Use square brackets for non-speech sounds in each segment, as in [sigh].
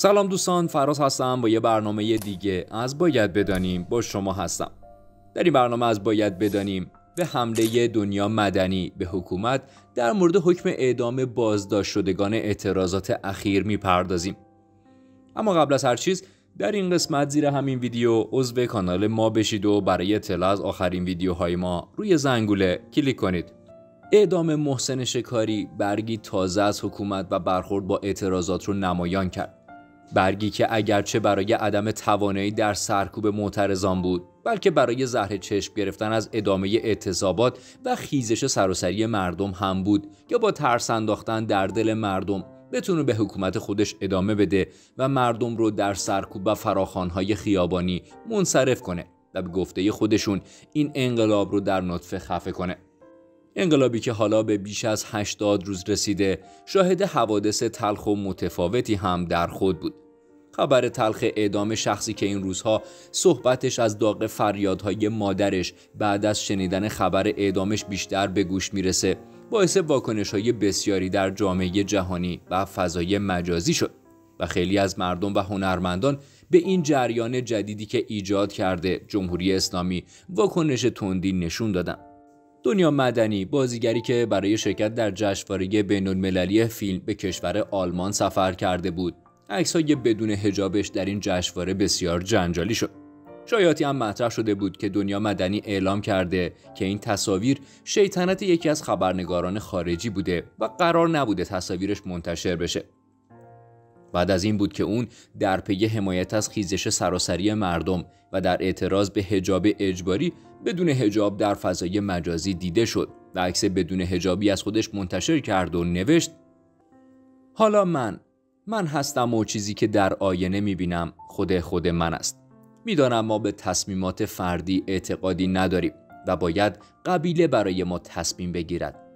سلام دوستان فراز هستم با یه برنامه دیگه. از باید بدانیم با شما هستم. در این برنامه از باید بدانیم به حمله دنیا مدنی به حکومت در مورد حکم اعدام بازداشت شدگان اعتراضات اخیر می‌پردازیم. اما قبل از هر چیز در این قسمت زیر همین ویدیو عضو کانال ما بشید و برای اطلاع از آخرین ویدیوهای ما روی زنگوله کلیک کنید. اعدام محسن شکاری برگی تازه از حکومت و برخورد با اعتراضات رو نمایان کرد. برگی که اگرچه برای عدم توانایی در سرکوب معترضان بود بلکه برای زهر چشم گرفتن از ادامه اعتصابات و خیزش سراسری مردم هم بود که با ترس انداختن در دل مردم بتونه به حکومت خودش ادامه بده و مردم رو در سرکوب و فراخانهای خیابانی منصرف کنه و به گفته خودشون این انقلاب رو در نطفه خفه کنه. انقلابی که حالا به بیش از 80 روز رسیده شاهد حوادث تلخ و متفاوتی هم در خود بود. خبر تلخ اعدام شخصی که این روزها صحبتش از داغ فریادهای مادرش بعد از شنیدن خبر اعدامش بیشتر به گوش می‌رسه باعث واکنش های بسیاری در جامعه جهانی و فضای مجازی شد و خیلی از مردم و هنرمندان به این جریان جدیدی که ایجاد کرده جمهوری اسلامی واکنش تندی نشون دادن. دنیا مدنی بازیگری که برای شرکت در جشنواره بین‌المللی فیلم به کشور آلمان سفر کرده بود. عکسهای بدون هجابش در این جشنواره بسیار جنجالی شد. شایعاتی هم مطرح شده بود که دنیا مدنی اعلام کرده که این تصاویر شیطنت یکی از خبرنگاران خارجی بوده و قرار نبوده تصاویرش منتشر بشه. بعد از این بود که اون در پی حمایت از خیزش سراسری مردم و در اعتراض به هجاب اجباری بدون هجاب در فضای مجازی دیده شد و عکس بدون هجابی از خودش منتشر کرد و نوشت حالا من من هستم و چیزی که در آینه می‌بینم خود خود من است. می‌دانم ما به تصمیمات فردی اعتقادی نداریم و باید قبیله برای ما تصمیم بگیرد.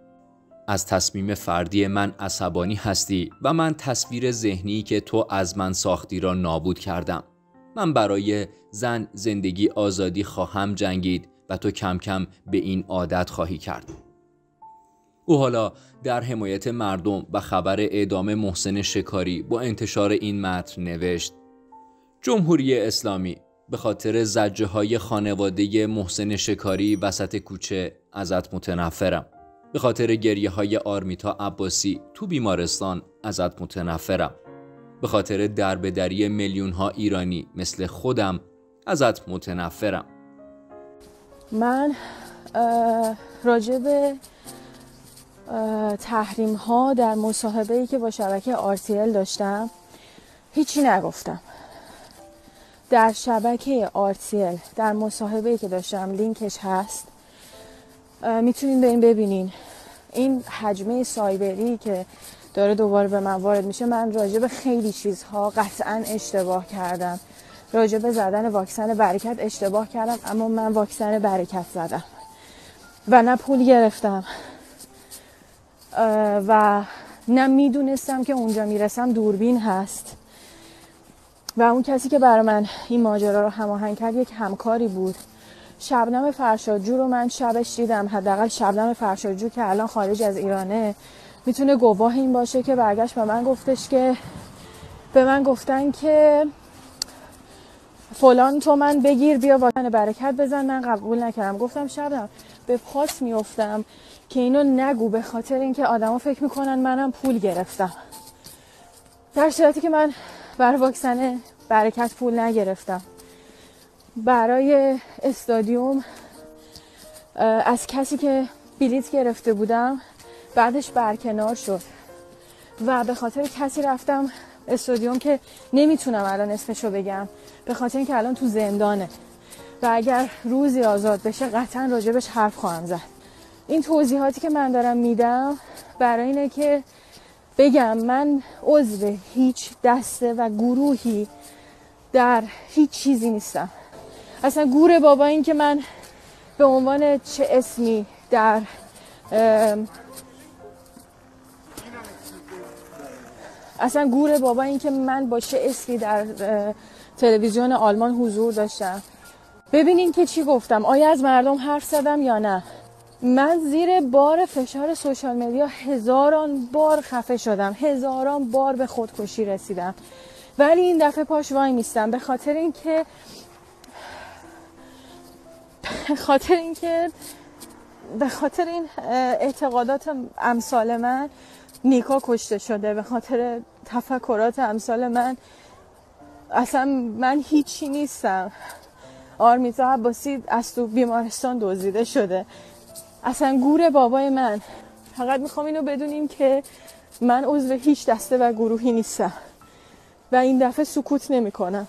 از تصمیم فردی من عصبانی هستی و من تصویر ذهنی که تو از من ساختی را نابود کردم. من برای زن زندگی آزادی خواهم جنگید و تو کم کم به این عادت خواهی کرد. او حالا در حمایت مردم و خبر اعدام محسن شکاری با انتشار این متن نوشت. جمهوری اسلامی به خاطر زجه های خانواده محسن شکاری وسط کوچه ازت متنفرم. به خاطر گریه های آرمیتا عباسی تو بیمارستان ازت متنفرم. به خاطر دربدری میلیون ها ایرانی مثل خودم ازت متنفرم. من راجع به تحریم ها در مصاحبه ای که با شبکه RTL داشتم هیچی نگفتم. در شبکه RTL در مصاحبه ای که داشتم لینکش هست. می‌تونین این ببینین. این حجمه سایبری که داره دوباره به من وارد میشه من راجع به خیلی چیزها قطعا اشتباه کردم. راجع به زدن واکسن برکت اشتباه کردم اما من واکسن برکت زدم. و نه پول گرفتم. و نه می‌دونستم که اونجا می‌رسم دوربین هست. و اون کسی که برای من این ماجرا رو هماهنگ کرد یک همکاری بود. شبنم فرشادجو رو من شبش دیدم. حداقل شبنم فرشادجو که الان خارج از ایرانه می‌تونه گواه این باشه که برگشت به من گفتش که به من گفتن که فلان تو من بگیر بیا واکن برکت بزن. من قبول نکردم. گفتم شبنم به پاس میفتم که اینو نگو به خاطر اینکه آدما فکر می‌کنن منم پول گرفتم. در صورتی که من برای واکسن برکت پول نگرفتم. برای استادیوم از کسی که بلیت گرفته بودم بعدش برکنار شد. و به خاطر کسی رفتم استادیوم که نمی‌تونم الان اسمشو بگم. به خاطر اینکه الان تو زندانه. و اگر روزی آزاد بشه قطعا راجبش حرف خواهم زد. این توضیحاتی که من دارم میدم برای اینه که بگم من عضو هیچ دسته و گروهی در هیچ چیزی نیستم. اصلا گور بابا این که من به عنوان چه اسمی در اصلا گور بابا این که من با چه اسمی در تلویزیون آلمان حضور داشتم. ببینین که چی گفتم. آیا از مردم حرف زدم یا نه؟ من زیر بار فشار سوشال مدیا هزاران بار خفه شدم. هزاران بار به خودکشی رسیدم. ولی این دفعه پاش وای میستم. به خاطر اینکه [laughs] خاطر اینکه به خاطر این اعتقادات امثال من نیکا کشته شده به خاطر تفکرات امثال من اصلا من هیچی نیستم. آرمیتا عباسی از تو بیمارستان دزدیده شده. اصلا گور بابای من. فقط می‌خوام اینو بدونیم که من عضو هیچ دسته و گروهی نیستم و این دفعه سکوت نمی‌کنم.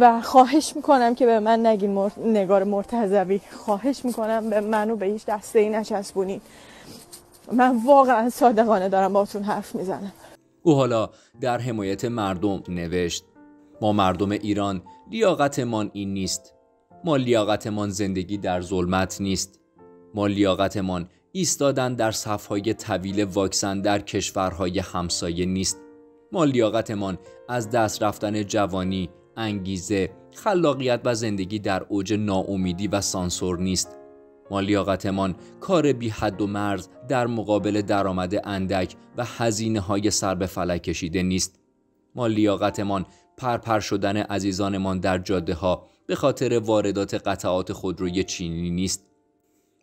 و خواهش می‌کنم که به من نگین مر... نگار مرتضوی. خواهش می‌کنم به منو به هیچ دسته ای نچسبونین. من واقعا صادقانه دارم باتون حرف می‌زنم. او حالا در حمایت مردم نوشت ما مردم ایران لیاقتمان این نیست. ما لیاقتمان زندگی در ظلمت نیست. ما لیاقتمان ایستادن در صفهای طویل واکسن در کشورهای همسایه نیست. ما لیاقتمان از دست رفتن جوانی انگیزه خلاقیت و زندگی در اوج ناامیدی و سانسور نیست. ما لیاقتمان کار بی حد و مرز در مقابل درآمد اندک و هزینه های سر به فلک کشیده نیست. ما لیاقتمان پرپر شدن عزیزانمان در جاده ها به خاطر واردات قطعات خودروی چینی نیست.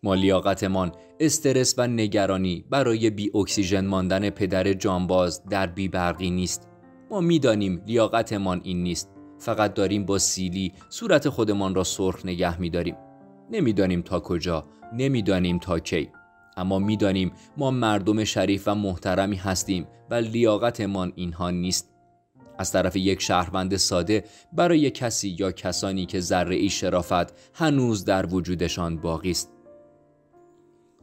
ما لیاقتمان استرس و نگرانی برای بی اکسیژن ماندن پدر جانباز در بی برقی نیست. ما می‌دانیم لیاقتمان این نیست. فقط داریم با سیلی صورت خودمان را سرخ نگه میداریم. نمی‌دانیم تا کجا نمی‌دانیم تا کی. اما می‌دانیم ما مردم شریف و محترمی هستیم و لیاقتمان اینها نیست. از طرف یک شهروند ساده برای کسی یا کسانی که ذره ای شرافت هنوز در وجودشان باقی است.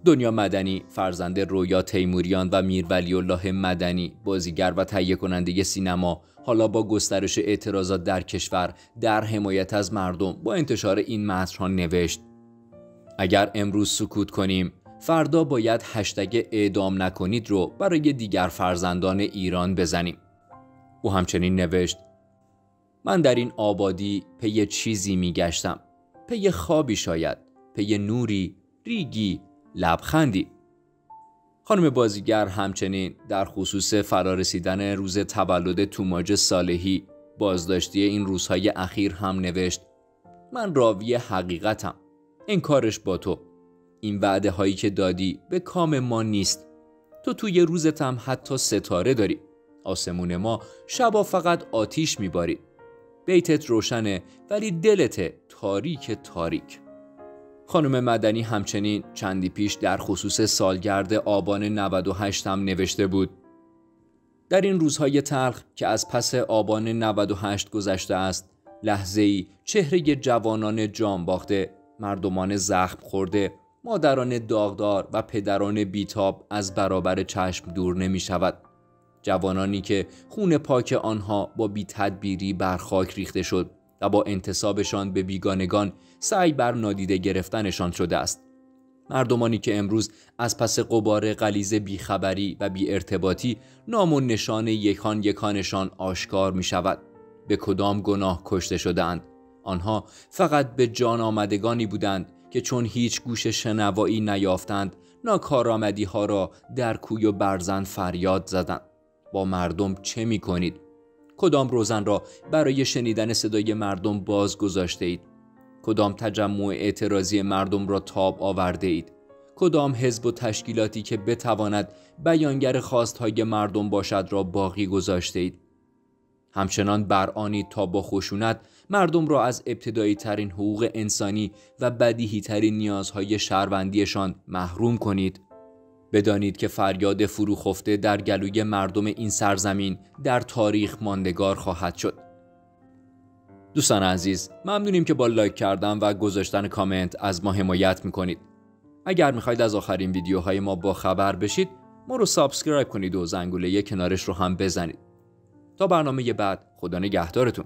دنیا مدنی فرزند رویا تیموریان و میر الله مدنی بازیگر و تهیه کننده سینما. حالا با گسترش اعتراضات در کشور در حمایت از مردم با انتشار این متنها نوشت. اگر امروز سکوت کنیم فردا باید هشتگ اعدام نکنید رو برای دیگر فرزندان ایران بزنیم. او همچنین نوشت من در این آبادی پی چیزی میگشتم پی خوابی شاید پی نوری ریگی لبخندی. خانم بازیگر همچنین در خصوص فرارسیدن روز تولد توماج صالحی بازداشتی این روزهای اخیر هم نوشت من راوی حقیقتم. این کارش با تو. این وعده هایی که دادی به کام ما نیست. تو توی روزت هم حتی ستاره داری. آسمون ما شبا فقط آتیش میباری. بیتت روشنه ولی دلت تاریک تاریک. خانم مدنی همچنین چندی پیش در خصوص سالگرد آبان 98 هم نوشته بود. در این روزهای تلخ که از پس آبان 98 گذشته است لحظه ای چهره جوانان جان باخته مردمان زخم خورده مادران داغدار و پدران بیتاب از برابر چشم دور نمی شود. جوانانی که خون پاک آنها با بی تدبیری بر خاک ریخته شد. و با انتصابشان به بیگانگان سعی بر نادیده گرفتنشان شده است. مردمانی که امروز از پس قبار غلیز بیخبری و بی ارتباطی نام و نشان یکان یکانشان آشکار می شود. به کدام گناه کشته شدند. آنها فقط به جان آمدگانی بودند که چون هیچ گوش شنوایی نیافتند ناکارآمدی ها را در کوی و برزن فریاد زدند. با مردم چه می کنید؟ کدام روزن را برای شنیدن صدای مردم باز گذاشته اید؟ کدام تجمع اعتراضی مردم را تاب آورده اید؟ کدام حزب و تشکیلاتی که بتواند بیانگر خواستهای مردم باشد را باقی گذاشته اید؟ همچنان برآنید تا با خشونت مردم را از ابتدایی ترین حقوق انسانی و بدیهی ترین نیازهای شهروندیشان محروم کنید؟ بدانید که فریاد فروخفته در گلوی مردم این سرزمین در تاریخ ماندگار خواهد شد. دوستان عزیز ممنونیم که با لایک کردن و گذاشتن کامنت از ما حمایت می‌کنید. اگر می‌خواید از آخرین ویدیوهای ما با خبر بشید ما رو سابسکرایب کنید و زنگوله کنارش رو هم بزنید. تا برنامه بعد خدا نگهدارتون.